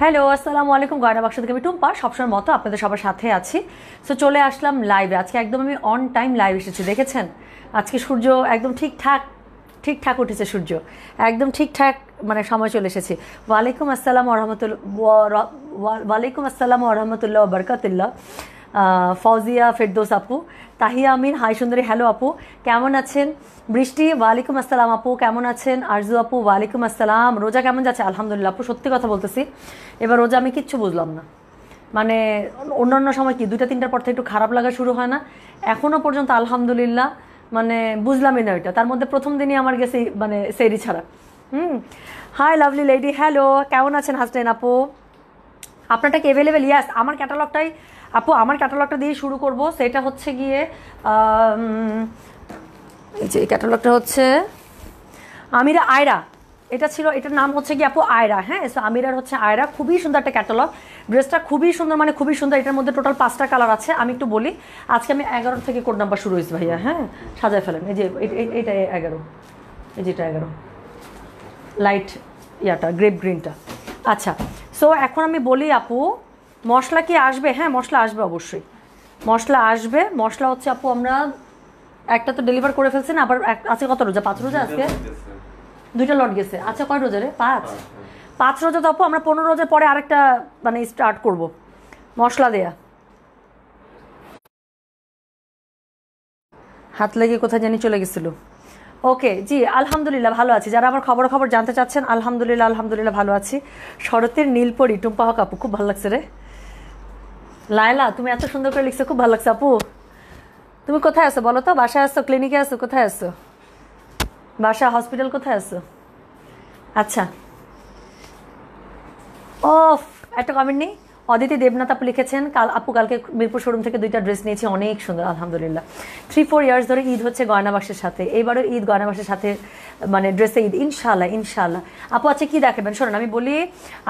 Hello আসসালামু আলাইকুম। গয়না বাক্স থেকে আমি টুম্পা। সবসময় মতো আপনাদের সবার সাথে আছি। সো চলে আসলাম লাইভে আজকে একদম আমি অন টাইম লাইভ এসেছি, দেখেছেন? আজকে সূর্য একদম ঠিকঠাক ঠিকঠাক উঠেছে সূর্য। একদম ঠিকঠাক মানে সময় চলে এসেছে। ওয়ালাইকুম আসসালাম রহমতুল্লা ওয়ালাইকুম আসসালাম রহমতুল্লাহ বরকাতুল্লাহ। ফৌজিয়া ফেরদোস আপু, তাহিয়া আমিন, হাই সুন্দরী, হ্যালো আপু, কেমন আছেন? বৃষ্টি, ওয়ালাইকুম আসসালাম আপু, কেমন আছেন? আরজু আপু, ওয়ালাইকুম আসসালাম। রোজা কেমন যাচ্ছে? আলহামদুলিল্লাহ আপু, সত্যি কথা বলতেছি। এবার রোজা আমি কিচ্ছু বুঝলাম না। মানে অন্যান্য সময় কি দুটা তিনটার পর থেকে একটু খারাপ লাগা শুরু হয় না? এখনও পর্যন্ত আলহামদুলিল্লাহ মানে বুঝলামই না ওইটা। তার মধ্যে প্রথম দিনই আমার গেছে মানে সেরি ছাড়া। হুম? হাই, লাভলি লেডি, হ্যালো, কেমন আছেন হাসটেন আপু? আপনারটা কি অ্যাভেলেবেল ইয়াস আমার ক্যাটালগটাই আপু, আমার ক্যাটালগটা দিয়ে শুরু করব। সেটা হচ্ছে গিয়ে এই যে ক্যাটালগটা হচ্ছে আমিরা আয়রা। এটা ছিল, এটার নাম হচ্ছে কি আপু আয়রা হ্যাঁ? সো আমিরার হচ্ছে আয়রা। খুবই সুন্দর একটা ক্যাটালগ ড্রেসটা খুবই সুন্দর মানে খুবই সুন্দর। এটার মধ্যে টোটাল পাঁচটা কালার আছে। আমি একটু বলি, আজকে আমি এগারো থেকে কোড নাম্বার শুরু হয়েছে ভাইয়া হ্যাঁ? সাজায় ফেলেন। এই যে এইটা এগারো। এই যেটা এগারো। লাইট ইয়াটা গ্রেপ গ্রিনটা আচ্ছা সো এখন আমি বলি আপু মশলা কি আসবে? হ্যাঁ মশলা আসবে অবশ্যই। মশলা আসবে। মশলা হচ্ছে আপু আমরা একটা তো ডেলিভার করে ফেলছি না আবার আজকে কত রোজা? পাঁচ রোজা আজকে? দুইটা লট গেছে। আচ্ছা কয় রোজা রে? পাঁচ। পাঁচ রোজা তো আপু আমরা পনেরো রোজার পরে আরেকটা মানে স্টার্ট করব। মশলা দেয়া। হাত লেগে কোথায় জানি চলে গেছিল। ওকে জি আলহামদুলিল্লাহ ভালো আছি। যারা আমার খবর খবর জানতে চাচ্ছেন আলহামদুলিল্লাহ আলহামদুলিল্লাহ ভালো আছি। শরতের নীলপরি টুম্পা হক আপু খুব ভালো লাগছে রে। লায়লা, তুমি এত সুন্দর করে লিখছো, খুব ভালো লাগছে, আপু। তুমি কোথায় আছো বলো তো? বাসায় আসছো ক্লিনিকে আসো কোথায় আসো বাসা হসপিটাল কোথায় আসো আচ্ছা। ও একটা কমেন্ট নেই? অদিতি দেবনাথ আপু লিখেছেন, কাল আপু কালকে মিরপুর শোরুম থেকে দুইটা ড্রেস নিয়েছি, অনেক সুন্দর, আলহামদুলিল্লাহ। থ্রি ফোর ইয়ার্স ধরে ঈদ হচ্ছে গয়নাবাসের সাথে। এইবারও ঈদ গয়নাবাসের সাথে মানে ড্রেসে ঈদ ইনশাল্লাহ ইনশাল্লাহ আপু আজকে কী দেখাবেন? শোনেন, আমি বলি,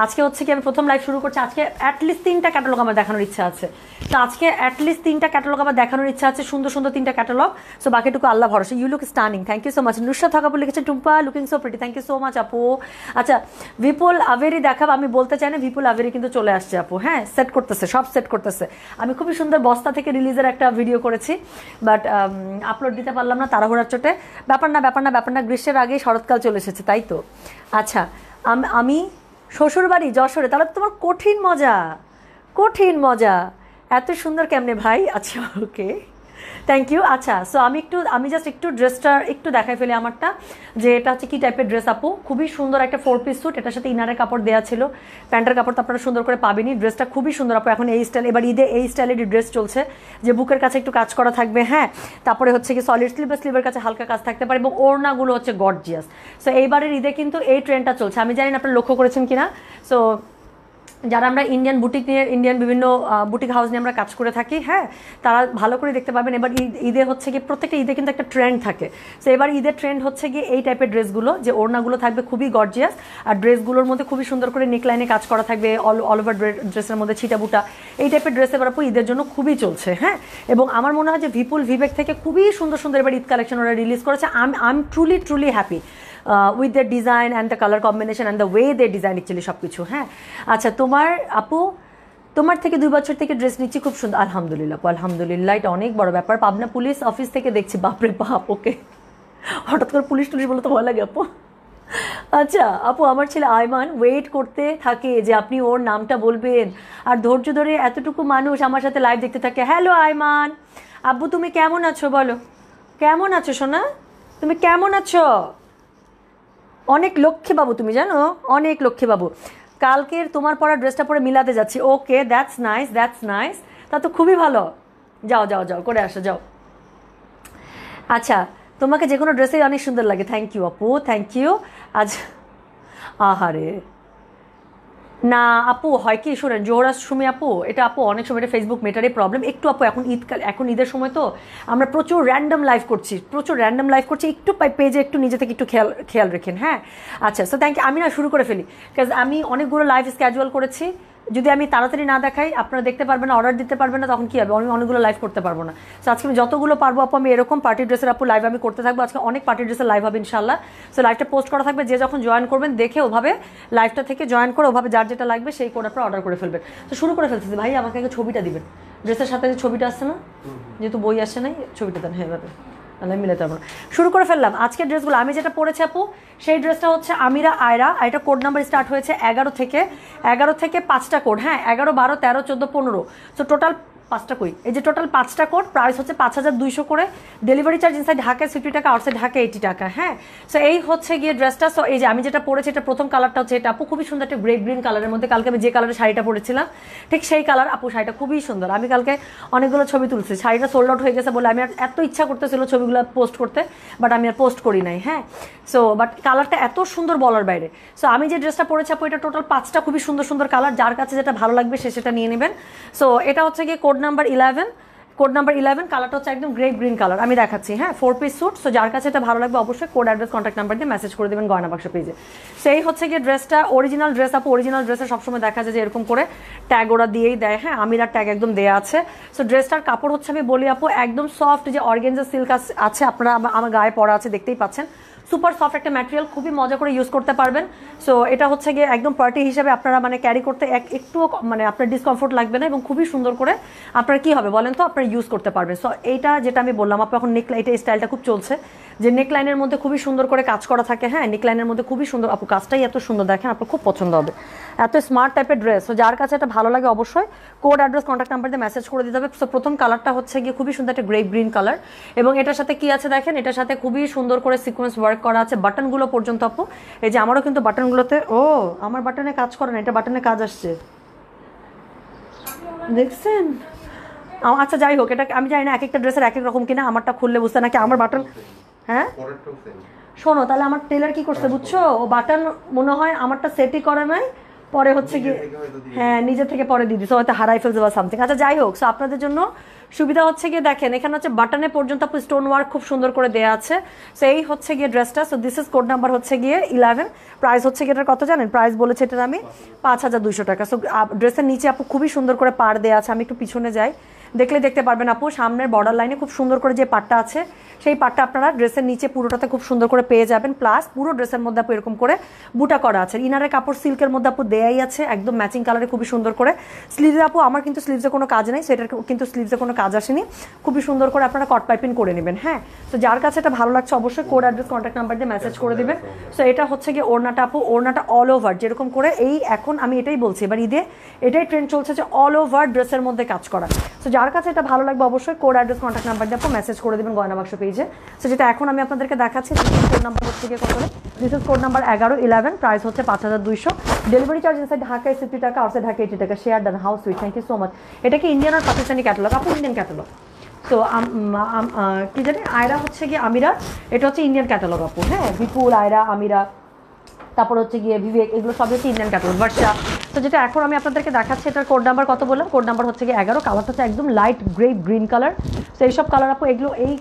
আজকে হচ্ছে কি আমি প্রথম লাইভ শুরু করছি, আজকে অ্যাটলিস্ট তিনটা ক্যাটালগ আমার দেখানোর ইচ্ছা আছে। তো আজকে অ্যাটলিস্ট তিনটা ক্যাটালগ আমার দেখানোর ইচ্ছা আছে, সুন্দর সুন্দর তিনটা ক্যাটালগ সো বাকিটুকু আল্লাহ ভরসা you look stunning thank you so much Haque আপু লিখেছেন Tumpa looking so pretty thank you so much আপু। আচ্ছা বিপুল আভেরি দেখাব, আমি বলতে চাই না বিপুল আভেরি কিন্তু চলে আসছে, আপু হ্যাঁ? সেট করতেছে, সব সেট করতেছে। আমি খুবই সুন্দর বস্তা থেকে রিলিজের একটা ভিডিও করেছি বাট আপলোড দিতে পারলাম না তাড়াহুড়ার চোটে। ব্যাপার না ব্যাপার না ব্যাপার না, গ্রীষ্মের আগেই শরৎকাল চলে এসেছে, তাই তো? আচ্ছা আমি শ্বশুরবাড়ি, যশোরে, তাহলে তোমার কঠিন মজা কঠিন মজা। এত সুন্দর কেমনে ভাই? আচ্ছা ওকে থ্যাংক ইউ আচ্ছা সো আমি একটু, আমি জাস্ট একটু ড্রেসটা একটু দেখাই ফেলি আমারটা, যে এটা হচ্ছে কি টাইপের ড্রেস আপু? খুবই সুন্দর একটা ফোর পিস স্যুট এটার সাথে ইনারের কাপড় দেওয়া ছিল। প্যান্টের কাপড় তো আপনারা সুন্দর করে পাবেনি ড্রেসটা খুবই সুন্দর আপু, এখন এই স্টাইল এবার ঈদে এই স্টাইলের ড্রেস চলছে, যে বুকের কাছে একটু কাজ করা থাকবে হ্যাঁ? তারপরে হচ্ছে কি সলিড স্লিভ বা স্লিভের কাছে হালকা কাজ থাকতে পারে, এবং ওড়নাগুলো হচ্ছে গর্জিয়াস সো এইবারের ঈদে কিন্তু এই ট্রেন্ডটা চলছে। আমি জানি না আপনারা লক্ষ্য করেছেন কিনা। সো যারা আমরা ইন্ডিয়ান বুটিক নিয়ে ইন্ডিয়ান বিভিন্ন বুটিক হাউস নিয়ে আমরা কাজ করে থাকি হ্যাঁ তারা ভালো করে দেখতে পাবেন। এবার ঈদ হচ্ছে গিয়ে প্রত্যেকটা ঈদে কিন্তু একটা ট্রেন্ড থাকে। তো এবার ঈদের ট্রেন্ড হচ্ছে গিয়ে এই টাইপের ড্রেসগুলো যে ওড়নাগুলো থাকবে খুবই গর্জিয়াস আর ড্রেসগুলোর মধ্যে খুবই সুন্দর করে নেকলাইনে কাজ করা থাকবে অল অল ওভার ড্রেসের মধ্যে ছিটাবুটা এই টাইপের ড্রেস এবার আপু ঈদের জন্য খুবই চলছে হ্যাঁ? এবং আমার মনে হয় যে ভিপুল ভিবেক থেকে খুবই সুন্দর সুন্দর এবার ঈদ কালেকশন ওরা রিলিজ করেছে। I I am truly truly happy with the design and the colour combination and the way they design actually সব কিছু হ্যাঁ? আচ্ছা তোমার আপু, তোমার থেকে দুই বছর থেকে ড্রেস নিচ্ছি, খুব সুন্দর, আলহামদুলিল্লাহ আলহামদুলিল্লাহ, এটা অনেক বড় ব্যাপার। পাবনা পুলিশ অফিস থেকে দেখছি, বাপরে বাপ, ওকে। হঠাৎ করে পুলিশ টুলিশ বলে তো ভয় লাগে আপু। আচ্ছা আপু, আমার ছেলে আয়মান ওয়েট করতে থাকে যে আপনি ওর নামটা বলবেন। আর ধৈর্য ধরে এতটুকু মানুষ আমার সাথে লাইভ দেখতে থাকে। হ্যালো আয়মান। আব্বু, তুমি কেমন আছো বলো? কেমন আছো, সোনা? তুমি কেমন আছো? অনেক লক্ষ্মী বাবু তুমি জানো? অনেক লক্ষ্মী বাবু কালকের তোমার পরা ড্রেসটা পরে মিলাতে যাচ্ছি। Okay that's nice that's nice তা তো খুবই ভালো। যাও যাও যাও, করে আসো, যাও। আচ্ছা তোমাকে যে কোনো ড্রেসেই অনেক সুন্দর লাগে। থ্যাংক ইউ আপু থ্যাংক ইউ আজ, আহারে। না, আপু, হয় কি, শোনেন জোহরাজ সুমি আপু, এটা আপু, অনেক সময় এটা ফেসবুক মেটারে প্রবলেম একটু আপু, এখন ঈদকাল এখন ঈদের সময় তো আমরা প্রচুর র্যান্ডম লাইভ করছি, প্রচুর র্যান্ডম লাইভ করছি, একটু পেজে একটু নিজে থেকে একটু খেয়াল খেয়াল রেখেন হ্যাঁ? আচ্ছা সো থ্যাংক ইউ আমি না শুরু করে ফেলি কাজ আমি অনেকগুলো লাইভ স্ক্যাজুয়াল করেছি যদি আমি তাড়াতাড়ি না দেখাই আপনারা দেখতে পারবেন না অর্ডার দিতে পারবেন না তখন কী হবে? আমি অনেকগুলো লাইভ করতে পারব না। সো আজকে আমি যতগুলো পারব আপু আমি এরকম পার্টি ড্রেসের আপু লাইভ আমি করতে থাকব। আজকে অনেক পার্টি ড্রেসের লাইভ হবে ইনশাল্লাহ সো লাইভটা পোস্ট করা থাকবে যে যখন জয়েন করবেন দেখে ওভাবে লাইভটা থেকে জয়েন করে ওভাবে যার যেটা লাগবে সেই কোড আপনারা অর্ডার করে ফেলবেন। তো শুরু করে ফেলতেছি। ভাই আমাকে আগে ছবিটা দিবেন। ড্রেসের সাথে যে ছবিটা আসছে না? যেহেতু বই আসছে নাই ছবিটা দেন হ্যাঁ এভাবে। মিলে মিলাতে পারব শুরু করে ফেললাম। আজকের ড্রেসগুলো, আমি যেটা পরেছি আপু, সেই ড্রেসটা হচ্ছে আমিরা আয়রা। এটা কোড নাম্বার স্টার্ট হয়েছে এগারো থেকে এগারো থেকে পাঁচটা কোড হ্যাঁ এগারো, বারো, তেরো, চোদ্দ, পনেরো। সো টোটাল পাঁচটা কই? এই যে টোটাল পাঁচটা কোড প্রাইস হচ্ছে পাঁচ হাজার দুইশো করে। ডেলিভারি চার্জ ইনসাইড ঢাকায় ফিফটি টাকা আউটসাইড ঢাকা এইটি টাকা হ্যাঁ? সো এই হচ্ছে গিয়ে ড্রেসটা সো এই যে আমি যেটা পরেছি, এটা প্রথম কালারটা হচ্ছে এটা আপু খুবই সুন্দর একটা গ্রে গ্রিন কালারের মধ্যে। কালকে আমি যে কালারের শাড়িটা পরেছিলাম, ঠিক সেই কালার আপু শাড়িটা খুবই সুন্দর। আমি কালকে অনেকগুলো ছবি তুলছি। শাড়িটা সোল্ড আউট হয়ে গেছে বলে আমি আর এত ইচ্ছা করতেছিল ছবিগুলো পোস্ট করতে বাট আমি আর পোস্ট করি নাই হ্যাঁ? সো বাট কালারটা এত সুন্দর বলার বাইরে। সো আমি যে ড্রেসটা পরেছি আপু, এটা টোটাল পাঁচটা খুবই সুন্দর সুন্দর কালার যার কাছে যেটা ভালো লাগবে সে সেটা নিয়ে নেবেন। সো এটা হচ্ছে গিয়ে code number eleven code number eleven কালারটা হচ্ছে একদম গ্রে গ্রিন কালার আমি দেখাচ্ছি হ্যাঁ ফোর পিস স্যুট সো যার কাছে এটা ভালো লাগবে অবশ্যই কোড অ্যাড্রেস কন্ট্যাক্ট নাম্বার দিয়ে মেসেজ করে দেবেন গয়না বাক্স পেজে সেই হচ্ছে গিয়ে ড্রেসটা অরিজিনাল ড্রেস আপু অরিজিনাল ড্রেসে সবসময় দেখা যায় যে এরকম করে ট্যাগ ওরা দিয়েই দেয় হ্যাঁ আমিরার ট্যাগ একদম দেয়া আছে। সো ড্রেসটার কাপড় হচ্ছে আমি বলি আপু, একদম সফট যে অর্গেঞ্জা সিল্ক আছে, আপনারা আমার গায়ে পরা আছে, দেখতেই পাচ্ছেন। সুপার সফট একটা ম্যাটেরিয়াল খুবই মজা করে ইউজ করতে পারবেন। সো এটা হচ্ছে গিয়ে একদম পার্টি হিসাবে আপনারা মানে ক্যারি করতে এক, একটুও মানে আপনার ডিসকমফোর্ট লাগবে না এবং খুবই সুন্দর করে আপনার কি হবে বলেন তো? আপনারা ইউজ করতে পারবেন। সো এইটা যেটা আমি বললাম আপনার এখন নেক এটা স্টাইলটা খুব চলছে। যে নেক লাইনের মধ্যে খুবই সুন্দর করে কাজ করা থাকে হ্যাঁ নেক লাইনের মধ্যে খুবই সুন্দর, আপু কাজটাই এত সুন্দর দেখেন, আপনার খুব পছন্দ হবে। এত স্মার্ট টাইপের ড্রেস সো যার কাছে এটা ভালো লাগে অবশ্যই কোড অ্যাড্রেস কন্ট্যাক্ট নাম্বার দিয়ে মেসেজ করে দিতে হবে। সো প্রথম কালারটা হচ্ছে গিয়ে খুবই সুন্দর একটা গ্রে গ্রিন কালার এবং এটার সাথে কি আছে দেখেন? এটার সাথে খুবই সুন্দর করে সিকোয়েন্স ওয়ার্ক করা আছে। বাটনগুলো পর্যন্ত আপু এই যে আমারও কিন্তু বাটনগুলোতে ও আমার বাটনে কাজ করে না এটা বাটনে কাজ আসছে। দেখছেন? আচ্ছা যাই হোক এটা আমি জানি না এক একটা ড্রেসের এক এক রকম কিনা আমারটা খুললে বুঝতে নাকি আমার বাটন হ্যাঁ? শোনো তাহলে আমার টেলার কি করছে বুঝছ? ও বাটন মনে হয় আমারটা সেটই করে নাই পরে হচ্ছে দিয়ে হ্যাঁ নিজে থেকে পরে দিয়ে দিচ্ছে হয়তো হারাই ফেলছে বা সামথিং আচ্ছা যাই হোক। সো আপনাদের জন্য সুবিধা হচ্ছে গিয়ে দেখেন, এখানে হচ্ছে বাটনে পর্যন্ত আপনি স্টোন ওয়ার্ক খুব সুন্দর করে দেওয়া আছে। সো এই হচ্ছে গিয়ে ড্রেসটা so this is code number হচ্ছে গিয়ে ইলেভেন প্রাইস হচ্ছে গিয়ে এটার কত জানেন? প্রাইস বলেছে এটার আমি পাঁচ হাজার দুশো টাকা। সো ড্রেসের নিচে আপু খুবই সুন্দর করে পাড় দেওয়া আছে। আমি একটু পিছনে যাই। দেখলে দেখতে পারবেন আপু, সামনের বর্ডার লাইনে খুব সুন্দর করে যে পাটটা আছে, সেই পাটটা আপনারা ড্রেসের নিচে পুরোটাতে খুব সুন্দর করে পেয়ে যাবেন। প্লাস পুরো ড্রেসের মধ্যে আপু এরকম করে বুটা করা আছে। ইনারের কাপড় সিল্কের মধ্যে আপু দেয়াই আছে। একদম ম্যাচিং কালারে খুবই সুন্দর করে। স্লিভে আপু, আমার কিন্তু স্লিভসে কোনো কাজ নেই। সেটার কিন্তু স্লিভসে কোনো কাজ আসেনি। খুবই সুন্দর করে আপনারা কট পাইপিং করে নেবেন হ্যাঁ? তো যার কাছে এটা ভালো লাগছে অবশ্যই কোড অ্যাড্রেস কন্ট্যাক্ট নাম্বার দিয়ে মেসেজ করে দেবেন সো এটা হচ্ছে গিয়ে ওড়নাটা আপু, ওড়নাটা অল ওভার যেরকম করে এই এখন আমি এটাই বলছি, এবার ঈদে এটাই ট্রেন্ড চলছে যে অল ওভার ড্রেসের মধ্যে কাজ করা। সো যার কাছে এটা ভালো লাগবে অবশ্যই কোড অ্যাড্রেস কন্ট্যাক্ট নাম্বার দিয়ে আপু মেসেজ করে দেবেন গয়না বাক্স পেজে সো যেটা এখন আমি আপনাদেরকে দেখাচ্ছি কোড নাম্বার হচ্ছে গিয়ে কত দিস কোড নাম্বার এগারো ইলেভেন প্রাইস হচ্ছে পাঁচ হাজার দুইশো। ডেলিভারি চার্জ ইনসাইড ঢাকায় সিফটি টাকা আউটসাইড ঢাকা এইটি টাকা। Share done house sweet thank you so much এটা কি ইন্ডিয়ান আর পাকিস্তানি ক্যাটালগ আপু ইন্ডিয়ান ক্যাটালগ তো কি জানি, আয়রা হচ্ছে গিয়ে আমিরা এটা হচ্ছে ইন্ডিয়ান ক্যাটালগ আপু হ্যাঁ? বিপুল, আয়রা, আমিরা, তারপর হচ্ছে গিয়ে বিবেক, এগুলো সব হচ্ছে ইন্ডিয়ান ক্যাটালগ বার্ষা তো যেটা এখন আমি আপনাদেরকে দেখাচ্ছি এটার কোড নাম্বার কত বললাম? কোড নাম্বার হচ্ছে গিয়ে এগারো কালারটা হচ্ছে একদম লাইট গ্রে গ্রিন কালার তো এইসব কালার আপু এগুলো এই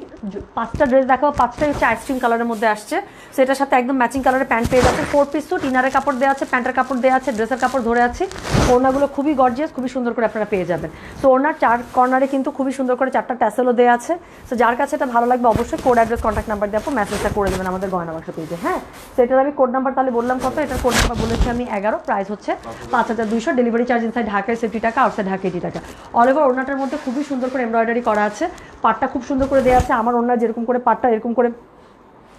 পাঁচটা ড্রেস দেখাবো পাঁচটাই হচ্ছে আইসক্রিম কালারের মধ্যে আসছে। সেটার সাথে একদম ম্যাচিং কালারের প্যান্ট পেয়ে যাচ্ছে। ফোর পিস স্যুট ইনারের কাপড় দেওয়া আছে প্যান্টের কাপড় দেওয়া আছে ড্রেসের কাপড় ধরে আছে। ওড়নাগুলো খুবই গর্জিয়াস খুবই সুন্দর করে আপনারা পেয়ে যাবেন। তো ওনার চার কর্নারে কিন্তু খুবই সুন্দর করে চারটা ট্যাসেলও দেওয়া আছে। তো যার কাছে এটা ভালো লাগবে অবশ্যই কোড অ্যাড্রেস কন্ট্যাক্ট নাম্বার আপু মেসেজটা করে দেবেন আমাদের গয়না বাক্স পেজে হ্যাঁ? সেটার আমি কোড নাম্বার তাহলে বললাম কত? এটার কোড নাম্বার বলেছি আমি এগারো প্রাইস হচ্ছে পাঁচ হাজার দুইশো ডেলিভারি চার্জ ইনসাইড ঢাকায় সেফটি টাকা আউটসাইড ঢাকা এইটি টাকা। অল ওভার ওড়নাটার মধ্যে খুবই সুন্দর করে এমব্রয়ডারি করা আছে। পাটটা খুব সুন্দর করে দেওয়া আছে। আমার ওড়না যেরকম করে, পাটটা এরকম করে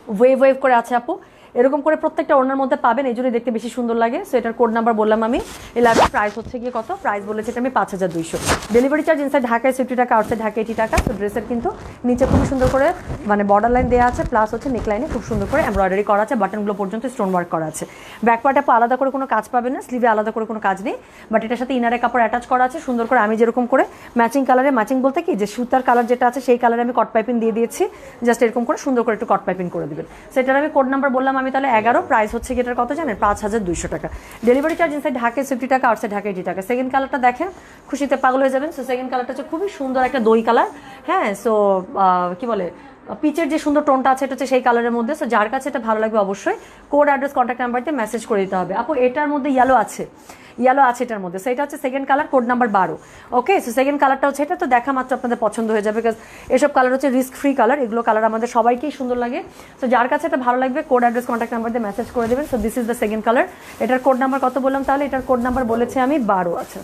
ওয়েভ ওয়েভ করে আছে আপু। এরকম করে প্রত্যেকটা ওড়নার মধ্যে পাবেন, এই জন্য দেখতে বেশি সুন্দর লাগে। সো এটার কোড নাম্বার বললাম আমি। ইলেভেন প্রাইস হচ্ছে গিয়ে কত? প্রাইস বলেছে আমি পাঁচ হাজার দুইশো। ডেলিভারি চার্জ ইনসাইড ঢাকায় সিফটি টাকা আউটসাইড ঢাকা এইটি টাকা। তো ড্রেসের কিন্তু নিচে খুব সুন্দর করে মানে বর্ডার লাইন দেওয়া আছে। প্লাস হচ্ছে নেক লাইনে খুব সুন্দর করে এমব্রয়ডারি করা আছে। বাটনগুলো পর্যন্ত স্টোন ওয়ার্ক করা আছে। ব্যাক আপু আলাদা করে কোনো কাজ পাবেন না। স্লিভে আলাদা করে কোনো কাজ নেই। বাট এটার সাথে ইনারে কাপড় অ্যাটাচ করা আছে। সুন্দর করে আমি যেরকম করে ম্যাচিং কালারে ম্যাচিং বলতে কি? যে সুতার কালার যেটা আছে, সেই কালারে আমি কট পাইপিং দিয়ে দিয়েছি। জাস্ট এরকম করে সুন্দর করে একটু কট পাইপিং করে দিবেন। সেটার আমি কোড নাম্বার বললাম আমি তাহলে এগারো প্রাইস হচ্ছে এটার কত জানেন? পাঁচ হাজার দুইশো টাকা। ডেলিভারি চার্জ ইনসাইড ঢাকায় ফিফটি টাকা আউটসাইড ঢাকে এইটি টাকা। সেকেন্ড কালারটা দেখেন, খুশিতে পাগল হয়ে যাবেন। সো সেকেন্ড কালারটা হচ্ছে খুবই সুন্দর একটা দই কালার হ্যাঁ সো কি বলে, পিচের যে সুন্দর টোনটা আছে, এটা হচ্ছে সেই কালারের মধ্যে সো যার কাছে এটা ভালো লাগবে অবশ্যই কোড অ্যাড্রেস কন্ট্যাক্ট নাম্বার দিয়ে মেসেজ করে দিতে হবে। আপু, এটার মধ্যে ইয়েলো আছে ইয়েলো আছে এটার মধ্যে সেটা হচ্ছে সেকেন্ড কালার কোড নাম্বার বারো। ওকে সো সেকেন্ড কালারটা হচ্ছে এটা, তো দেখা মাত্র আপনাদের পছন্দ হয়ে যাবে বিকজ এসব কালার হচ্ছে রিস্ক ফ্রি কালার এগুলো কালার আমাদের সবাইকেই সুন্দর লাগে। সো যার কাছে এটা ভালো লাগবে কোড অ্যাড্রেস কন্ট্যাক্ট নাম্বার দিয়ে মেসেজ করে দেবেন so this is the second colour এটার কোড নাম্বার কত বললাম তাহলে? এটার কোড নাম্বার বলেছে আমি বারো আচ্ছা।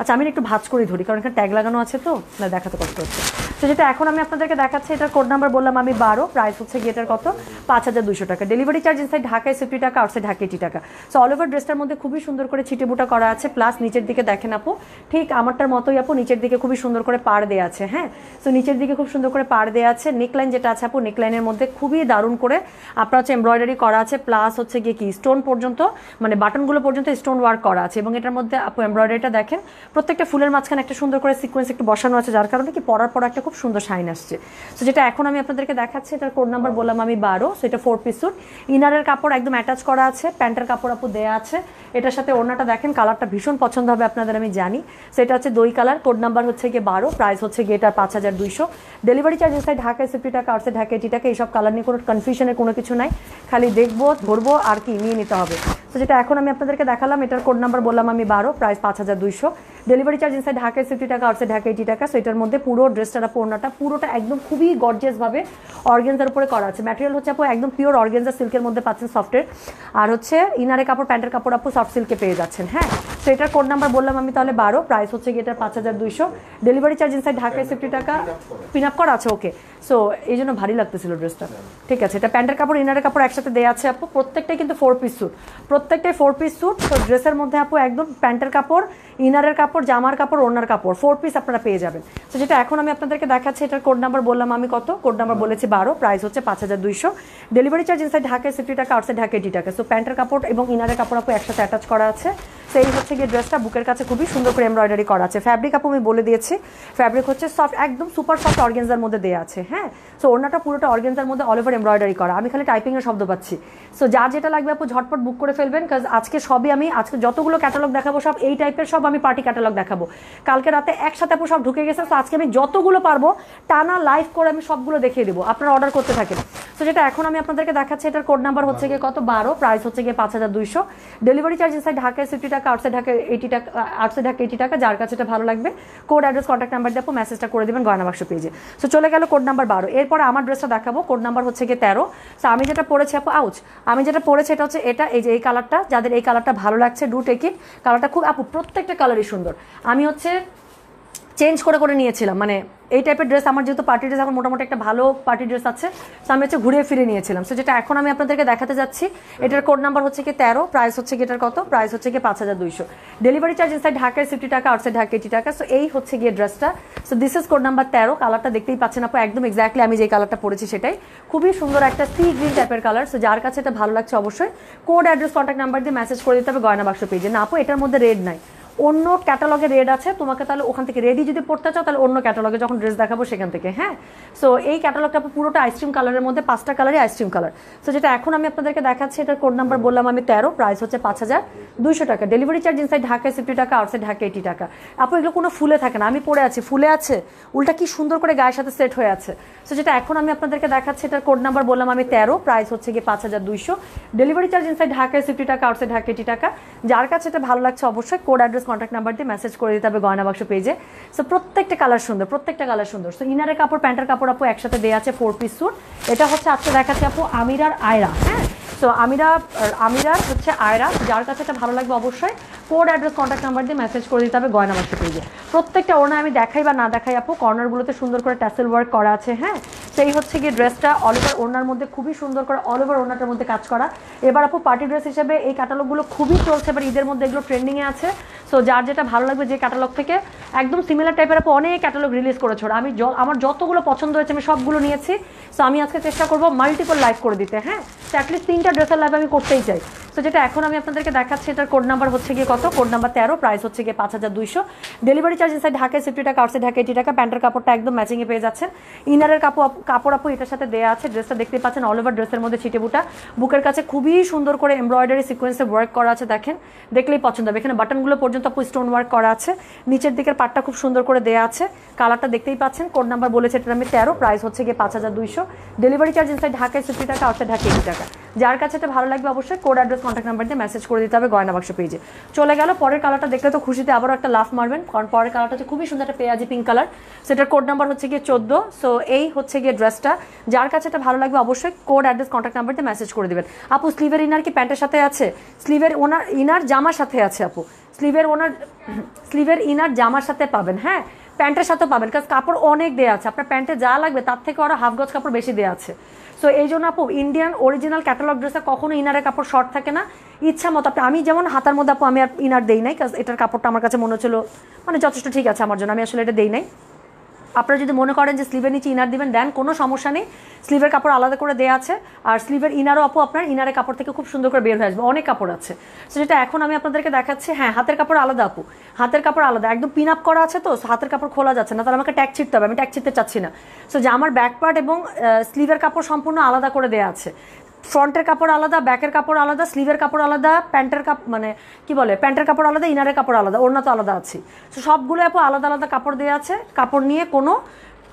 আচ্ছা আমি একটু ভাজ করে ধরি, কারণ এখানে ট্যাগ লাগানো আছে তো না দেখাতে কষ্ট হচ্ছে। তো যেটা এখন আমি আপনাদেরকে দেখাচ্ছি, এটার কোড নাম্বার বললাম আমি বারো প্রাইস হচ্ছে গিয়ে এটার কত? পাঁচ হাজার দুশো টাকা। ডেলিভারি চার্জ ইনসাইড ঢাকায় সিফটি টাকা আউটসাইড ঢাকা এইটি টাকা। সো অল ওভার ড্রেসটার মধ্যে খুবই সুন্দর করে ছিটে বুটা করা আছে প্লাস নিচের দিকে দেখেন আপু, ঠিক আমারটার মতোই আপু, নিচের দিকে খুবই সুন্দর করে পাড় দেওয়া আছে হ্যাঁ? সো নিচের দিকে খুব সুন্দর করে পাড় দেওয়া আছে নেকলাইন যেটা আছে আপু নেকলাইনের মধ্যে খুবই দারুণ করে আপনার হচ্ছে এমব্রয়ডারি করা আছে প্লাস হচ্ছে গিয়ে কি স্টোন পর্যন্ত মানে বাটনগুলো পর্যন্ত স্টোন ওয়ার্ক করা আছে। এবং এটার মধ্যে আপু এমব্রয়ডারিটা দেখেন প্রত্যেকটা ফুলের মাঝখানে একটা সুন্দর করে সিকোয়েন্স একটু বসানো আছে যার কারণে কি পরার পর একটা খুব সুন্দর শাইন আসছে। সো যেটা এখন আমি আপনাদেরকে দেখাচ্ছি এটার কোড নাম্বার বললাম আমি বারো সো এটা ফোর পিস স্যুট ইনারের কাপড় একদম অ্যাটাচ করা আছে প্যান্টের কাপড় আপু দেয়া আছে। এটার সাথে ওড়নাটা দেখেন কালারটা ভীষণ পছন্দ হবে আপনাদের আমি জানি। সেটা হচ্ছে দই কালার কোড নাম্বার হচ্ছে গিয়ে বারো প্রাইস হচ্ছে গিয়ে এটার পাঁচ হাজার দুইশো। ডেলিভারি চার্জ ইনসাইড ঢাকায় ফিফটি টাকা আউটসাইড ঢাকা এইটি টাকা এইসব কালার নিয়ে কোনো কনফিউশনের কোনো কিছু নাই। খালি দেখব ধরবো আর কি নিয়ে নিতে হবে। তো যেটা এখন আমি আপনাদেরকে দেখালাম এটার কোড নাম্বার বললাম আমি বারো প্রাইস পাঁচ হাজার দুইশো। ডেলিভারি চার্জ ইনসাইড ঢাকায় ফিফটি টাকা আউটসাইড ঢাকা এইটি টাকা। সো এটার মধ্যে পুরো ড্রেসটা পড়নাটা পুরোটা একদম খুবই গর্জিয়াস ভাবে অর্গেন্সার উপরে করা আছে। ম্যাটেরিয়াল হচ্ছে আপু একদম পিওর অর্গেন্সা সিল্কের মধ্যে পাচ্ছেন সফটের আর হচ্ছে ইনারে কাপড় প্যান্টের কাপড় আপু সফট সিল্কে পেয়ে যাচ্ছেন হ্যাঁ? তো এটার কোড নাম্বার বললাম আমি তাহলে বারো প্রাইস হচ্ছে গিয়ে এটার পাঁচ হাজার দুইশো। ডেলিভারি চার্জ ইনসাইড ঢাকায় ফিফটি টাকা। পিন আপ করা আছে ওকে সো এই জন্য ভারী লাগতেছিল ড্রেসটা ঠিক আছে এটা প্যান্টের কাপড় ইনারের কাপড় একসাথে দেওয়া আছে আপু। প্রত্যেকটাই কিন্তু ফোর পিস স্যুট প্রত্যেকটাই ফোর পিস স্যুট তো ড্রেসের মধ্যে আপু একদম প্যান্টের কাপড় ইনারের কাপড় জামার কাপড় ওনার কাপড়। ফোর পিস আপনারা পেয়ে যাবেন। তো যেটা এখন আমি আপনাদেরকে দেখাচ্ছি এটার কোড নাম্বার বললাম আমি কত? কোড নাম্বার বলেছি বারো প্রাইস হচ্ছে পাঁচ হাজার দুইশো। ডেলিভারি চার্জ ইনসাইড ঢাকায় সিফটি টাকা আউটসাইড ঢাকা এইটি টাকা। সো প্যান্টের কাপড় এবং ইনারের কাপড় আপু একসাথে অ্যাটাচ করা আছে। সেই হচ্ছে গিয়ে ড্রেসটা বুকের কাছে খুবই সুন্দর করে এমব্রয়ডারি করা আছে। ফ্যাব্রিক আপু আমি বলে দিয়েছি। ফ্যাব্রিক হচ্ছে সফট একদম সুপার সফট অর্গেন্সার মধ্যে দেওয়া আছে। হ্যাঁ? সো ওনাটা পুরোটা অর্গেন্সার মধ্যে অল ওভার এমব্রয়ডারি করা। আমি খালি টাইপিংয়ের শব্দ পাচ্ছি। সো যার যেটা লাগবে আপু ঝটপট বুক করে ফেলবেন কাজ আজকে সবই আমি, আজকে যতগুলো ক্যাটালগ দেখাবো, সব এই টাইপের সব আমি পার্টি ক্যাটালগ দেখাবো। কালকে রাতে একসাথে আপু সব ঢুকে গেছে। তো আজকে আমি যতগুলো পারব, টানা লাইভ করে আমি সবগুলো দেখিয়ে দেবো। আপনারা অর্ডার করতে থাকেন। তো যেটা এখন আমি আপনাদেরকে দেখাচ্ছি, এটার কোড নাম্বার হচ্ছে গিয়ে কত? বারো। প্রাইস হচ্ছে গিয়ে পাঁচ হাজার দুইশো। ডেলিভারি চার্জ ইনসাইড ঢাকায় সিফটি টাকা আউটসাইড ঢাকা এইটি টাকা আউটসাইড ঢাকা এইটি টাকা, যার কাছে এটা ভালো লাগবে। কোড অ্যাড্রেস কন্ট্যাক্ট নাম্বার আপু মেসেজটা করে দেবেন গয়না বাক্স পেজে সো চলে গেল কোড নাম্বার বারো। এরপরে আমার ড্রেসটা দেখাবো। কোড নাম্বার হচ্ছে গিয়ে তেরো। সো আমি যেটা পড়েছি আপু আউচ আমি যেটা পড়েছি এটা হচ্ছে এটা, এই যে এই কালারটা যাদের এই কালারটা ভালো লাগছে ডু টেক ইট কালারটা খুব, আপু, প্রত্যেকটা কালারই সুন্দর। আমি হচ্ছে চেঞ্জ করে করে নিয়েছিলাম। মানে এই টাইপের ড্রেস আমার যেহেতু পার্টি ড্রেস এখন মোটামুটি একটা ভালো পার্টি ড্রেস আছে, তো আমি হচ্ছে ঘুরে ফিরে নিয়েছিলাম। সো যেটা এখন আমি আপনাদেরকে দেখাতে যাচ্ছি, এটার কোড নাম্বার হচ্ছে কি তেরো প্রাইস হচ্ছে কি এটার কত? প্রাইস হচ্ছে কি পাঁচ হাজার দুইশো। ডেলিভারি চার্জ ইনসাইড ঢাকায় ফিফটি টাকা আউটসাইড ঢাকা এইটি টাকা। সো এই হচ্ছে গিয়ে ড্রেসটা so this is code number তেরো। কালারটা দেখতেই পাচ্ছেন আপু, একদম এক্স্যাক্টলি আমি যে কালারটা পরেছি সেটাই। খুবই সুন্দর একটা সি গ্রিন টাইপের কালার সো যার কাছে এটা ভালো লাগছে অবশ্যই। কোড অ্যাড্রেস কন্ট্যাক্ট নাম্বার দিয়ে মেসেজ করে দিতে হবে গয়না বাক্স পেজে না আপু, এটার মধ্যে রেড নাই। অন্য ক্যাটালগে রেড আছে, তোমাকে তাহলে ওখান থেকে রেডি যদি পড়তে চাও, তাহলে অন্য ক্যাটালগে যখন ড্রেস দেখাবো সেখান থেকে হ্যাঁ? সো এই ক্যাটালগটা পুরোটা আইসক্রিম কালারের মধ্যে, পাঁচটা কালারই আইসক্রিম কালার সো যেটা এখন আমি আপনাদেরকে দেখাচ্ছি, এটার কোড নাম্বার বললাম আমি তেরো প্রাইস হচ্ছে পাঁচ হাজার দুইশো টাকা। ডেলিভারি চার্জ ইনসাইড ঢাকায় সিফটি টাকা আউটসাইড ঢাকা এইটি টাকা। আপু, এগুলো কোনো ফুলে থাকে না, আমি পড়ে আছি, ফুলে আছে? উল্টা কি সুন্দর করে গায়ের সাথে সেট হয়ে আছে? সো যেটা এখন আমি আপনাদেরকে দেখাচ্ছি, এটার কোড নাম্বার বললাম আমি তেরো প্রাইস হচ্ছে গিয়ে পাঁচ হাজার দুইশো। ডেলিভারি চার্জ ইনসাইড ঢাকায় সিফটি টাকা আউটসাইড ঢাকা এইটি টাকা। যার কাছে এটা ভালো লাগছে, অবশ্যই কোড অ্যাড্রেস কন্ট্যাক্ট নাম্বার দিয়ে মেসেজ করে দিতে হবে গয়না বাক্স পেজে সো প্রত্যেকটা কালার সুন্দর, প্রত্যেকটা কালার সুন্দর। সো ইনারের কাপড়, প্যান্টের কাপড় আপু একসাথে দেওয়া আছে ফোর পিস স্যুট এটা হচ্ছে আজকে দেখাচ্ছে আপু আমিরার আয়রা হ্যাঁ? সো আমিরা আমিরা হচ্ছে আয়রা, যার কাছে এটা ভালো লাগবে অবশ্যই। কোড অ্যাড্রেস কন্ট্যাক্ট নাম্বার দিয়ে মেসেজ করে দিতে হবে গয়না বাক্স পেজে প্রত্যেকটা ওনা আমি দেখাই বা না দেখাই আপু কর্নারগুলোতে সুন্দর করে ট্যাসেল ওয়ার্ক করা আছে হ্যাঁ? সেই হচ্ছে গিয়ে ড্রেসটা অল ওভার ওনার মধ্যে খুবই সুন্দর করে অল ওভার ওনাটার মধ্যে কাজ করা। এবার আপু পার্টি ড্রেস হিসেবে এই ক্যাটালগুলো খুবই চলছে, এবার ঈদের মধ্যে এগুলো ট্রেন্ডিংয়ে আছে। সো যার যেটা ভালো লাগবে যে ক্যাটালগ থেকে, একদম সিমিলার টাইপের আপু অনেক ক্যাটালগ রিলিজ করেছে। আমি আমার যতগুলো পছন্দ হয়েছে আমি সবগুলো নিয়েছি। সো আমি আজকে চেষ্টা করব মাল্টিপল লাইভ করে দিতে হ্যাঁ? তো অ্যাটলিস্ট তিনটা ড্রেসের লাইভ আমি করতেই চাই। তো যেটা এখন আমি আপনাদেরকে দেখাচ্ছি, এটার কোড নাম্বার হচ্ছে গিয়ে কত? কোড নাম্বার তেরো প্রাইস হচ্ছে গিয়ে পাঁচ হাজার দুইশো। ডেলিভারি চার্জ ইনসাইড ঢাকায় ফিফটি টাকা আউটসাইড ঢাকা এইটি টাকা প্যান্টের কাপড়টা একদম ম্যাচিংয়ে পেয়ে যাচ্ছেন। ইনারের কাপড় কাপড় আপু এটার সাথে দেওয়া আছে ড্রেসটা দেখতে পাচ্ছেন অল ওভার ড্রেসের মধ্যে ছিটে বুটা। বুকের কাছে খুবই সুন্দর করে এমব্রয়ডারি সিকোয়েন্সে ওয়ার্ক করা আছে, দেখেন। দেখলেই পছন্দ হবে। এখানে বাটনগুলো পর্যন্ত আপু স্টোন ওয়ার্ক করা আছে। নিচের দিকের পাটটা খুব সুন্দর করে দেওয়া আছে। কালারটা দেখতেই পাচ্ছেন কোড নাম্বার বলেছে এটার আমি তেরো প্রাইস হচ্ছে গিয়ে পাঁচ হাজার দুইশো। ডেলিভারি চার্জ ইনসাইড ঢাকায় ফিফটি টাকা আউটসাইড ঢাকা এইটি টাকা যার কাছে এটা ভালো লাগবে অবশ্যই। কোড অ্যাড্রেস কন্ট্যাক্ট নাম্বার দিয়ে মেসেজ করে দিতে হবে গয়না বাক্স পেজে চলে গেল, পরের কালারটা দেখলে তো খুশিতে আবারও একটা লাফ মারবেন, কারণ পরের কালারটা হচ্ছে খুবই সুন্দর একটা পেঁয়াজি পিঙ্ক কালার সেটার কোড নাম্বার হচ্ছে গিয়ে চোদ্দ। সো এই হচ্ছে গিয়ে ড্রেসটা যার কাছে এটা ভালো লাগবে অবশ্যই কোড অ্যাড্রেস কন্ট্যাক্ট নাম্বার দিয়ে মেসেজ করে দেবেন। আপু স্লিভের ইনার কি প্যান্টের সাথে আছে? স্লিভের ওনার ইনার জামার সাথে আছে, আপু। স্লিভের ওনার স্লিভের ইনার জামার সাথে পাবেন হ্যাঁ? প্যান্টের সাথে পাবেন কারণ কাপড় অনেক দেওয়া আছে। আপনার প্যান্টে যা লাগবে, তার থেকে আরও হাফ গজ কাপড় বেশি দেওয়া আছে। সো এই জন্য আপু ইন্ডিয়ান অরিজিনাল ক্যাটালগ ড্রেসে কখনো ইনারের কাপড় শর্ট থাকে না। ইচ্ছা মতো আমি যেমন হাতার মধ্যে আপু, আমি আর ইনার দেই নাই কারণ এটার কাপড়টা আমার কাছে মনে হচ্ছিল মানে যথেষ্ট ঠিক আছে আমার জন্য, আমি আসলে এটা দেই নাই। আপনারা যদি মনে করেন যে স্লিভের নিচে ইনার দিবেন, দেন কোনো সমস্যা নেই। স্লিভের কাপড় আলাদা করে দেওয়া আছে। আর স্লিভের ইনারও আপু আপনার ইনারের কাপড় থেকে খুব সুন্দর করে বের হয়ে আসবে। অনেক কাপড় আছে। সো যেটা এখন আমি আপনাদেরকে দেখাচ্ছি হ্যাঁ হাতের কাপড় আলাদা আপু। হাতের কাপড় আলাদা। একদম পিন আপ করা আছে তো হাতের কাপড় খোলা যাচ্ছে না। তাহলে আমাকে ট্যাগ ছিটতে হবে। আমি ট্যাগ ছিটতে চাচ্ছি না। সো যে আমার ব্যাক পার্ট এবং স্লিভের কাপড় সম্পূর্ণ আলাদা করে দেওয়া আছে। ফ্রন্টের কাপড় আলাদা, ব্যাকের কাপড় আলাদা, স্লিভের কাপড় আলাদা, প্যান্টের কাপ মানে কি বলে, প্যান্টের কাপড় আলাদা, ইনারের কাপড় আলাদা, ওড়না তো আলাদা আছে সো সবগুলো আপু আলাদা আলাদা কাপড় দেওয়া আছে। কাপড় নিয়ে কোনো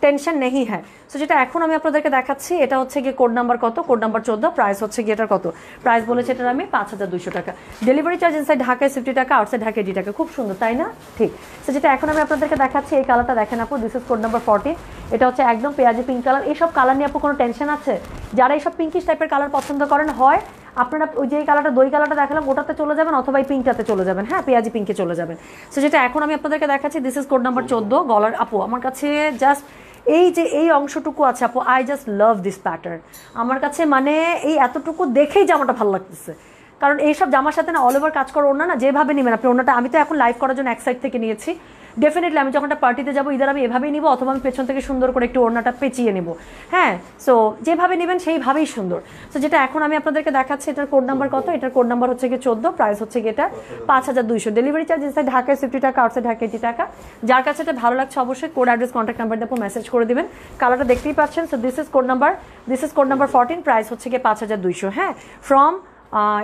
টেনশন নেই হ্যাঁ। সো যেটা এখন আমি আপনাদেরকে দেখাচ্ছি, এটা হচ্ছে গিয়ে কোড নাম্বার কত? কোড নাম্বার চোদ্দ প্রাইস হচ্ছে গিয়ে এটার কত? প্রাইস বলেছে এটার আমি পাঁচ হাজার দুশো টাকা। ডেলিভারি চার্জ ইনসাইড ঢাকায় ফিফটি টাকা আউটসাইড ঢাকায় এটি টাকা। খুব সুন্দর, তাই না? ঠিক। সো যেটা এখন আমি আপনাদেরকে দেখাচ্ছি, এই কালারটা দেখেন আপু this is code number forty এটা হচ্ছে একদম পেঁয়াজি পিঙ্ক কালার এইসব কালার নিয়ে আপু কোনো টেনশন আছে? যারা এইসব পিঙ্কিশ টাইপের কালার পছন্দ করেন, হয় আপনারা ওই যে কালারটা দই কালারটা দেখালাম, ওটাতে চলে যাবেন অথবা এই পিঙ্কটাতে চলে যাবেন। হ্যাঁ পেঁয়াজি পিঙ্কে চলে যাবেন। সো যেটা এখন আমি আপনাদেরকে দেখাচ্ছি দিস ইজ কোড নাম্বার চোদ্দ। গলার, আপু, আমার কাছে জাস্ট এই যে এই অংশটুকু আছে, আপু I just love this pattern আমার কাছে মানে এই এতটুকু দেখেই জামাটা ভালো লাগতেছে। কারণ এইসব জামার সাথে না অল ওভার কাজ করে ওনা না, যেভাবে নেবেন। আপনি ওনাটা আমি তো এখন লাইভ করার জন্য এক সাইড থেকে নিয়েছি। ডেফিনেটলি আমি যখন একটা পার্টিতে যাব ইদার আমি এভাবেই নিবো অথবা আমি পেছন থেকে সুন্দর করে একটু ওড়নাটা পেঁচিয়ে নেব। হ্যাঁ সো যেভাবে নেবেন সেইভাবেই সুন্দর। সো যেটা এখন আমি আপনাদেরকে দেখাচ্ছি, এটার কোড নাম্বার কত? এটার কোড নাম্বার হচ্ছে গিয়ে চোদ্দ প্রাইস হচ্ছে গিয়ে এটা পাঁচ হাজার দুইশো। ডেলিভারি চার্জ ইনসাইড ঢাকায় ফিফটি টাকা আউটসাইড ঢাকা এইটি টাকা। যার কাছে এটা ভালো লাগছে অবশ্যই কোড অ্যাড্রেস কন্ট্যাক্ট নাম্বার দিয়ে মেসেজ করে দেবেন। কালারটা দেখতেই পাচ্ছেন so this is code number this is code number fourteen price হচ্ছে গিয়ে পাঁচ হাজার দুইশো। হ্যাঁ ফ্রম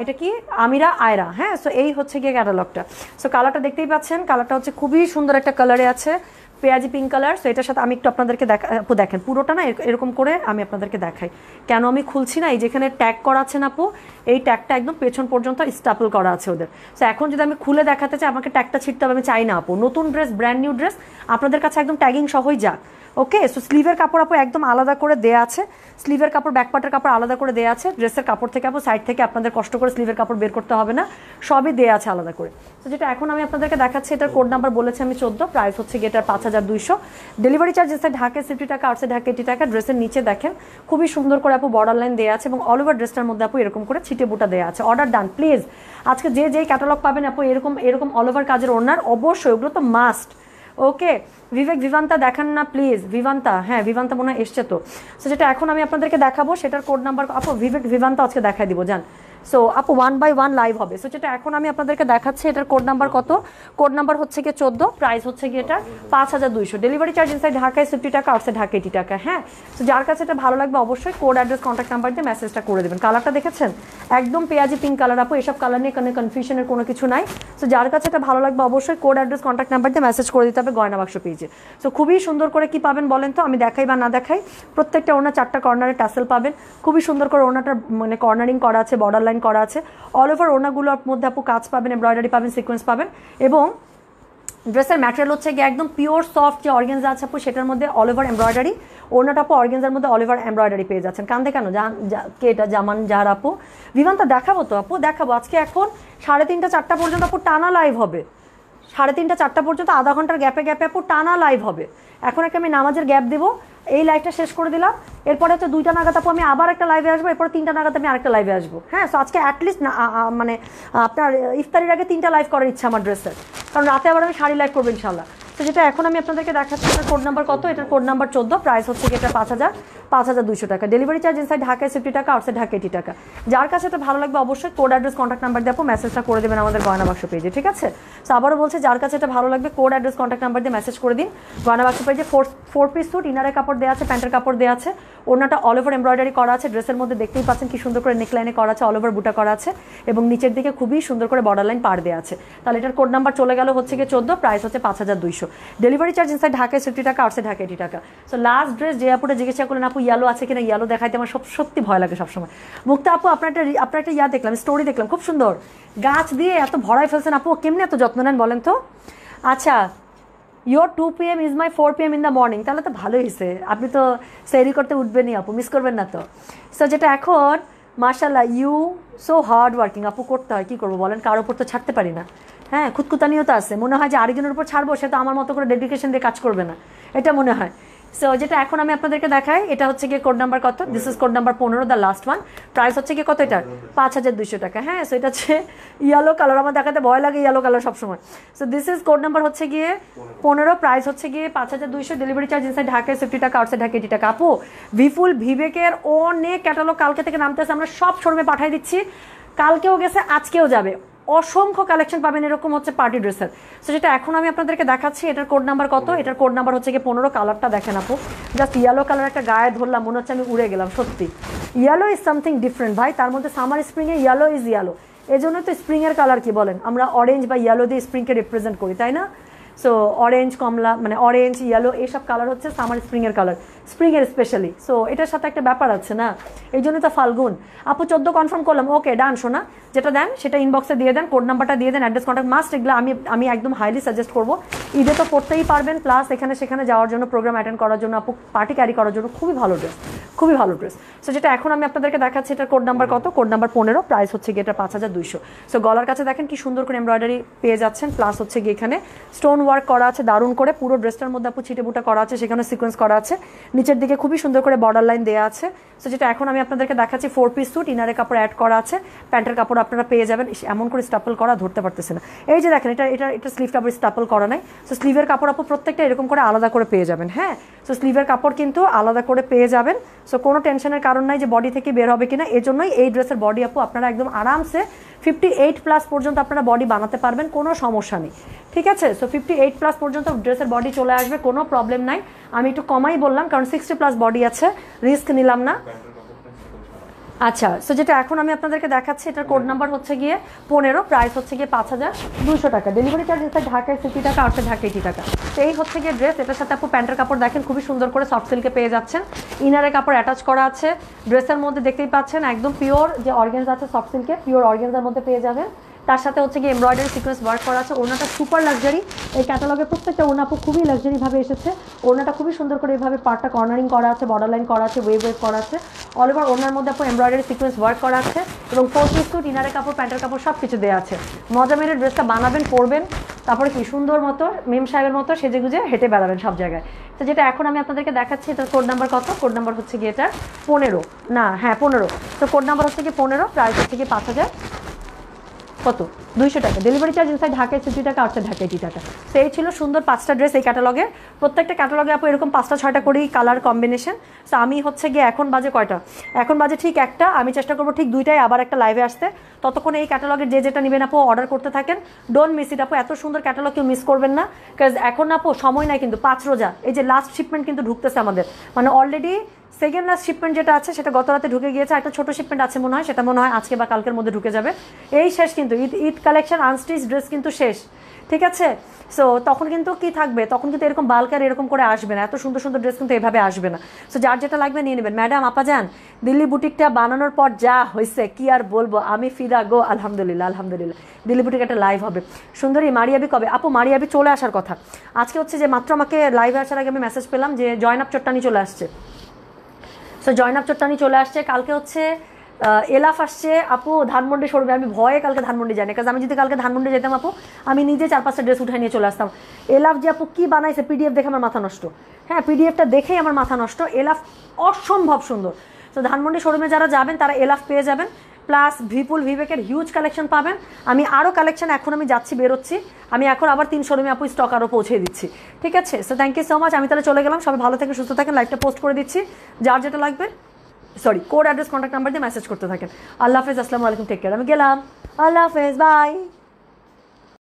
এটা কি? আমিরা, আয়রা হ্যাঁ? সো এই হচ্ছে গিয়ে ক্যাটালগটা সো কালারটা দেখতেই পাচ্ছেন। কালারটা হচ্ছে খুবই সুন্দর একটা কালারে আছে। পেঁয়াজি পিঙ্ক কালার সো এটার সাথে আমি একটু আপনাদেরকে দেখা দেখেন, পুরোটা না এরকম করে আমি আপনাদেরকে দেখাই। কেন আমি খুলছি না? এই যেখানে ট্যাগ করা আছে না, আপু, এই ট্যাগটা একদম পেছন পর্যন্ত স্টাপল করা আছে ওদের। সো এখন যদি আমি খুলে দেখাতে চাই, আমাকে ট্যাগটা ছিটতে হবে। আমি চাই না, আপু। নতুন ড্রেস ব্র্যান্ড নিউ ড্রেস আপনাদের কাছে একদম ট্যাগিং সহই যাক। ওকে সো স্লিভের কাপড় আপু একদম আলাদা করে দেয়া আছে। স্লিভের কাপড় ব্যাকপার্টের কাপড় আলাদা করে দেয়া আছে। ড্রেসের কাপড় থেকে আপু সাইড থেকে আপনাদের কষ্ট করে স্লিভের কাপড় বের করতে হবে না। সবই দেয়া আছে আলাদা করে। তো যেটা এখন আমি আপনাদেরকে দেখাচ্ছি, এটার কোড নাম্বার বলেছি আমি চোদ্দ প্রাইস হচ্ছে গিয়ে এটার পাঁচ হাজার দুইশো। ডেলিভারি চার্জ এসে ঢাকে সিফটি টাকা আটশো ঢাকা এটি টাকা ড্রেসের নিচে দেখেন, খুবই সুন্দর করে আপু বর্ডার লাইন দেওয়া আছে এবং অল ওভার ড্রেসটার মধ্যে আপু এরকম করে ছিটে বুটা দেওয়া আছে। অর্ডার ডান প্লিজ আজকে যে, যেই ক্যাটালগ পাবেন আপু, এরকম এরকম অল ওভার কাজের ওনার অবশ্যই ওগুলো তো মাস্ট ওকে বিবেক ভিভান্তা দেখান না প্লিজ ভিভান্তা হ্যাঁ ভিভান্তা মনে হয় এসছে তো। সো যেটা এখন আমি আপনাদেরকে দেখাবো, সেটার কোড নাম্বার আপু বিবেক ভিভান্তা আজকে দেখাই দিব, জান। সো আপু ওয়ান বাই ওয়ান লাইভ হবে। সো যেটা এখন আমি আপনাদেরকে দেখাচ্ছি, এটার কোড নাম্বার কত? কোড নাম্বার হচ্ছে গিয়ে চোদ্দ প্রাইস হচ্ছে গিয়ে এটা পাঁচ হাজার দুইশো। ডেলিভারি চার্জ ইনসাইড ঢাকায় ফিফটি টাকা আউটসাইড ঢাকা এইটি টাকা হ্যাঁ? সো যার কাছে এটা ভালো লাগবে অবশ্যই কোড অ্যাড্রেস কন্ট্যাক্ট নাম্বার দিয়ে মেসেজটা করে দেবেন। কালারটা দেখেছেন? একদম পেঁয়াজি পিঙ্ক কালার আপু, এসব কালার নিয়ে কোনো কনফিউশনের কোনো কিছু নাই। সো যার কাছে এটা ভালো লাগবে অবশ্যই কোড অ্যাড্রেস কন্ট্যাক্ট নাম্বার দিয়ে মেসেজ করে দিতে হবে গয়না বাক্স পেজে সো খুবই সুন্দর করে কি পাবেন বলেন তো? আমি দেখাই বা না দেখাই। প্রত্যেকটা ওনার চারটা কর্নারে টাসেল পাবেন। খুবই সুন্দর করে ওনাটার মানে কর্নারিং করা আছে বর্ডার লাইন করা আছে। অল ওভার ওনাগুলোর মধ্যে আপু কাজ পাবেন এমব্রয়ডারি পাবেন সিকোয়েন্স পাবেন এবং ড্রেসের ম্যাটেরিয়াল হচ্ছে গিয়ে একদম পিওর সফট যে অর্গেনজা আছে আপু, সেটার মধ্যে অল ওভার এমব্রয়ডারি ওনাটা আপু অর্গেনজার মধ্যে অল ওভার এমব্রয়ডারি পেয়ে যাচ্ছেন। কান্দে কেন? কে এটা জামান, যার আপু? বিমানটা দেখাবো তো আপু, দেখাবো। আজকে এখন সাড়ে তিনটা চারটা পর্যন্ত আপু টানা লাইভ হবে। সাড়ে তিনটা চারটা পর্যন্ত আধা ঘণ্টার গ্যাপে গ্যাপে আপু টানা লাইভ হবে। এখন একটা আমি নামাজের গ্যাপ দেবো। এই লাইভটা শেষ করে দিলাম। এরপরে হচ্ছে দুইটা নাগাদ আপু, আমি আবার একটা লাইভে আসব, এরপর তিনটা নাগাদ আমি আরেকটা লাইভে আসব। হ্যাঁ সো আজকে অ্যাটলিস্ট মানে আপনার ইফতারির আগে তিনটা লাইভ করার ইচ্ছা আমার ড্রেসের কারণ রাতে আবার আমি শাড়ি লাইভ করব ইনশাল্লাহ তো যেটা এখন আমি আপনাদেরকে দেখাচ্ছি। এটার কোড নাম্বার কত? এটার কোড নাম্বার চোদ্দ। প্রাইস হচ্ছে এটা পাঁচ হাজার পাঁচ হাজার দুশো টাকা। ডেলিভারি চার্জ ইনসাইড ঢাকায় ফিফটি টাকা আউটসাইড ঢাকা এইটি টাকা। যার কাছে এটা ভালো লাগবে অবশ্যই কোড অ্যাড্রেস কন্ট্যাক্ট নাম্বার আপু মেসেজটা করে দেবেন আমাদের গয়না বাক্স পেজে ঠিক আছে? তো আবারও বলছে, যার কাছে এটা ভালো লাগবে কোড অ্যাড্রেস কন্ট্যাক্ট নাম্বার দিয়ে মেসেজ করে দিন। গয়না বাক্স পেজে ফোর ফোর পিস স্যুট ইনারের কাপড় দেওয়া আছে, প্যান্টের কাপড় দেওয়া আছে। ওনাটা অল ওভার এমব্রয়ডারি করা আছে ড্রেসের মধ্যে দেখতেই পাচ্ছেন কি সুন্দর করে নেকলাইনে করা আছে অল ওভার বুটা করা আছে। এবং নিচের দিকে খুবই সুন্দর করে বর্ডার লাইন পার দেওয়া আছে। তাহলে এটার কোড নাম্বার চলে গেল হচ্ছে গিয়ে চোদ্দ প্রাইস হচ্ছে পাঁচ হাজার দুইশো ডেলিভারি চার্জ ইনসাইড ঢাকায় সিফটি টাকা আউটসাইড ঢাকা এইটি টাকা। সো লাস্ট ড্রেস যে আপুটা জিজ্ঞাসা করলেন, আপু ইয়ালো আছে কিনা? ইয়ালো দেখাইতে আমার সব, সত্যি ভয় লাগে সবসময়। মুক্তা আপু, আপনার একটা আপনার একটা ইয়া দেখলাম স্টোরি দেখলাম, খুব সুন্দর। গাছ দিয়ে এত ভরাই ফেলছেন আপু, কেমনি এত যত্ন নেন বলেন তো? আচ্ছা your two P M is my four P M in the morning তাহলে তো ভালোই হয়েছে আপনি তো সেরি করতে উঠবেনই আপু মিস করবেন না তো। সো যেটা এখন মার্শাল্লাহ ইউ সো হার্ড ওয়ার্কিং আপু, করতে হয়, কী করব বলেন? কারোর উপর তো ছাড়তে পারি না। হ্যাঁ খুদকুতানিও তো আছে। মনে হয় যে আরেকজনের উপর ছাড়বো, সে তো আমার মতো করে ডেডিকেশন দিয়ে কাজ করবে না। এটা মনে হয়। সো যেটা এখন আমি আপনাদেরকে দেখাই, এটা হচ্ছে গিয়ে কোড নাম্বার কত? দিস ইজ কোড নাম্বার পনেরো দ্য লাস্ট ওয়ান প্রাইস হচ্ছে গিয়ে কত এটা? পাঁচ হাজার দুইশো টাকা। হ্যাঁ সো এটা হচ্ছে ইয়েলো কালার আমার দেখাতে ভয় লাগে ইয়েলো কালার সবসময়। So this is code number হচ্ছে গিয়ে পনেরো। প্রাইস হচ্ছে গিয়ে পাঁচ হাজার দুইশো। ডেলিভারি চার্জ ইনসাইড ঢাকায় ফিফটি টাকা আউটসাইড ঢাকা এইটি টাকা। আপু ভিফুল ভিবেকের অনেক ক্যাটালগ কালকে থেকে নামতেছে, আমরা সব শোরুমে পাঠিয়ে দিচ্ছি। কালকেও গেছে, আজকেও যাবে। অসংখ্য কালেকশন পাবেন এরকম হচ্ছে পার্টি ড্রেসের সো যেটা এখন আমি আপনাদেরকে দেখাচ্ছি এটার কোড নাম্বার কত? এটার কোড নাম্বার হচ্ছে গিয়ে পনেরো কালারটা দেখেন আপু। জাস্ট ইয়েলো কালার একটা গায়ে ধরলাম মনে হচ্ছে আমি উড়ে গেলাম সত্যি। ইয়েলো ইজ সামথিং ডিফারেন্ট ভাই। তার মধ্যে সামার স্প্রিংয়ে ইয়েলো ইজ ইয়েলো এই জন্য তো স্প্রিংয়ের কালার কি বলেন? আমরা অরেঞ্জ বা ইয়েলো দিয়ে স্প্রিংকে রিপ্রেজেন্ট করি তাই না? সো অরেঞ্জ কমলা মানে অরেঞ্জ ইয়েলো এইসব কালার হচ্ছে সামার স্প্রিংয়ের কালার স্প্রিংয়ের স্পেশালি সো এটার সাথে একটা ব্যাপার আছে না? এই জন্য তো ফাল্গুন। আপু চোদ্দ কনফার্ম করলাম। ওকে ডান শোনা যেটা দেন, সেটা ইনবক্সে দিয়ে দেন কোড নাম্বারটা দিয়ে দেন অ্যাড্রেস কন্ট্যাক্ট মাস্ট এগুলো আমি আমি একদম হাইলি সাজেস্ট করব। ঈদে তো পড়তেই পারবেন প্লাস এখানে, সেখানে যাওয়ার জন্য প্রোগ্রাম অ্যাটেন্ড করার জন্য, আপু পার্টি ক্যারি করার জন্য খুবই ভালো ড্রেস খুবই ভালো ড্রেস সো যেটা এখন আমি আপনাদেরকে দেখাচ্ছি, এটার কোড নাম্বার কত? কোড নাম্বার পনেরো প্রাইস হচ্ছে গিয়ে এটা পাঁচ হাজার দুইশো। সো গলার কাছে দেখেন কি সুন্দর করে এমব্রয়ডারি পেয়ে যাচ্ছেন প্লাস হচ্ছে গিয়ে এখানে স্টোন ওয়ার্ক করা আছে, দারুণ করে। পুরো ড্রেসটার মধ্যে আপু ছিটে বুটা করা আছে, সেখানে সিকোয়েন্স করা আছে। নিচের দিকে খুবই সুন্দর করে বর্ডার লাইন দেওয়া আছে। সো যেটা এখন আমি আপনাদেরকে দেখাচ্ছি ফোর পিস স্যুট ইনারে কাপড় অ্যাড করা আছে। প্যান্টের কাপড় আপনারা পেয়ে যাবেন। এমন করে স্টাপল করা ধরতে পারতেছে না। এই যে দেখেন, এটা এটা এটা স্লিভটা আবার স্টাপল করা নাই। সো স্লিভের কাপড় আপু প্রত্যেকটা এরকম করে আলাদা করে পেয়ে যাবেন হ্যাঁ? সো স্লিভের কাপড় কিন্তু আলাদা করে পেয়ে যাবেন। সো কোনো টেনশনের কারণ নাই যে বডি থেকে বের হবে কিনা এই জন্যই এই ড্রেসের বডি আপু আপনারা একদম আরামসে ফিফটি এইট প্লাস পর্যন্ত আপনারা বডি বানাতে পারবেন, কোনো সমস্যা নেই। ঠিক আছে? সো ফিফটি এইট প্লাস পর্যন্ত ড্রেসের বডি চলে আসবে, কোনো প্রবলেম নাই। আমি একটু কমাই বললাম, কারণ সিক্সটি প্লাস বডি আছে রিস্ক নিলাম না। আচ্ছা সো যেটা এখন আমি আপনাদেরকে দেখাচ্ছি এটার কোড নাম্বার হচ্ছে গিয়ে পনেরো প্রাইস হচ্ছে গিয়ে পাঁচ হাজার দুশো টাকা। ডেলিভারি চার্জ হচ্ছে ঢাকায় সিটি টাকা আর ঢাকা এইটি টাকা। তো এই হচ্ছে গিয়ে ড্রেস এটার সাথে আপু প্যান্টের কাপড় দেখেন খুবই সুন্দর করে সফট সিল্কে পেয়ে যাচ্ছেন। ইনারের কাপড় অ্যাটাচ করা আছে। ড্রেসের মধ্যে দেখতেই পাচ্ছেন একদম পিওর যে অর্গেন্স আছে সফট সিল্কে পিওর অর্গেন্সের মধ্যে পেয়ে যাবেন। তার সাথে হচ্ছে কি এমব্রয়ডারি সিকোয়েন্স ওয়ার্ক করা আছে। ওনাটা সুপার লাক্সারি এই ক্যাটালগে প্রত্যেকটা ওনা আপু খুবই লাক্সারিভাবে এসেছে। ওনাটা খুবই সুন্দর করে এভাবে পার্টটা কর্নারিং করা আছে বর্ডার লাইন করা আছে ওয়েভ ওয়েভ করা আছে। অল ওভার ওনার মধ্যে আপু এমব্রয়ডারি সিকোয়েন্স ওয়ার্ক করা আছে এবং ফোর পিস স্যুট ইনারের কাপড় প্যান্টের কাপড় সব কিছু দেওয়া আছে। মজা মেরে ড্রেসটা বানাবেন, পরবেন। তারপরে কি সুন্দর মতো, মেম সাহেবের মতো সেজে গুজে হেঁটে বেড়াবেন সব জায়গায়। তো যেটা এখন আমি আপনাদেরকে দেখাচ্ছি, এটার কোড নাম্বার কত? কোড নাম্বার হচ্ছে গিয়ে এটা পনেরো। না হ্যাঁ পনেরো। তো কোড নাম্বার হচ্ছে গিয়ে পনেরো প্রাইস হচ্ছে পাঁচ হাজার। কত? দুইশো টাকা। ডেলিভারি চার্জ ইনসাইড ঢাকায় সিক্সটি টাকা আউটসাইড ঢাকা এইটি টাকা। তো এই ছিল সুন্দর পাঁচটা ড্রেস এই ক্যাটালগে প্রত্যেকটা ক্যাটালগে আপু এরকম পাঁচটা, ছয়টা করেই কালার কম্বিনেশন তো আমি হচ্ছে গিয়ে এখন বাজে কয়টা? এখন বাজে ঠিক একটা। আমি চেষ্টা করব ঠিক দুইটাই আবার একটা লাইভে আসতে। ততক্ষণ এই ক্যাটালগের যে যেটা নেবেন আপু অর্ডার করতে থাকেন। ডোন্ট মিস ইট আপু, এত সুন্দর ক্যাটালগ কেউ মিস করবেন না। কাজ এখন আপু সময় নাই কিন্তু, পাঁচ রোজা। এই যে লাস্ট শিপমেন্ট কিন্তু ঢুকতেছে আমাদের। মানে অলরেডি সেকেন্ড লাস্ট শিপমেন্ট যেটা আছে, সেটা গত রাতে ঢুকে গিয়েছে। একটা ছোট শিপমেন্ট আছে মনে হয়, সেটা মনে হয় আজকে বা কালকের মধ্যে ঢুকে যাবে। এই শেষ কিন্তু, Eid Eid collection unstitch dress কিন্তু শেষ। ঠিক আছে? সো তখন কিন্তু কি থাকবে? তখন কিন্তু এরকম বালকার এরকম করে আসবে না। এত সুন্দর সুন্দর ড্রেস কিন্তু এভাবে আসবে না। সো যার যেটা লাগবে নিয়ে নেবেন। ম্যাডাম আপা যান, দিল্লি বুটিকটা বানানোর পর যা হয়েছে কি আর বলব? আমি ফিদা গো, আলহামদুলিল্লাহ আলহামদুলিল্লাহ। দিল্লি বুটিক একটা লাইভ হবে। সুন্দরী, মারিয়াবি কবে? আপু, মারিয়াবি চলে আসার কথা। আজকে হচ্ছে যে মাত্র আমাকে লাইভে আসার আগে আমি মেসেজ পেলাম যে জয়নাব চট্টানি চলে আসছে। সো জয়নাব চট্টানি চলে আসছে। কালকে হচ্ছে এলাফ আসছে। আপু, ধানমন্ডি সরবে। আমি ভয়ে কালকে ধানমন্ডি যাই না কাজ আমি যদি কালকে ধানমন্ডি যেতাম, আপু, আমি নিজে চার পাঁচটা ড্রেস উঠাই নিয়ে চলে আসতাম। এলাফ যে আপু কী বানাইছে পিডিএফ দেখে আমার মাথা নষ্ট। হ্যাঁ পিডিএফটা দেখেই আমার মাথা নষ্ট। এলাফ অসম্ভব সুন্দর। তো ধানমন্ডি শোরুমে যারা যাবেন, তারা এলাফ পেয়ে যাবেন। প্লাস ভিপুল ভিবেকের হিউজ কালেকশন পাবেন। আমি আরও কালেকশন এখন আমি যাচ্ছি, বেরোচ্ছি। আমি এখন আবার তিনশো শোরুমে আপু স্টক আরও পৌঁছে দিচ্ছি। ঠিক আছে? So thank you so much আমি তাহলে চলে গেলাম। সবাই ভালো থেকে সুস্থ থাকেন। লাইভটা পোস্ট করে দিচ্ছি। যার যেটা লাগবে sorry code address contact number দিয়ে মেসেজ করতে থাকেন। আল্লাহ হাফেজ, আসসালামু আলাইকুম টেক কেয়ার আমি গেলাম। আল্লাহ হাফেজ বাই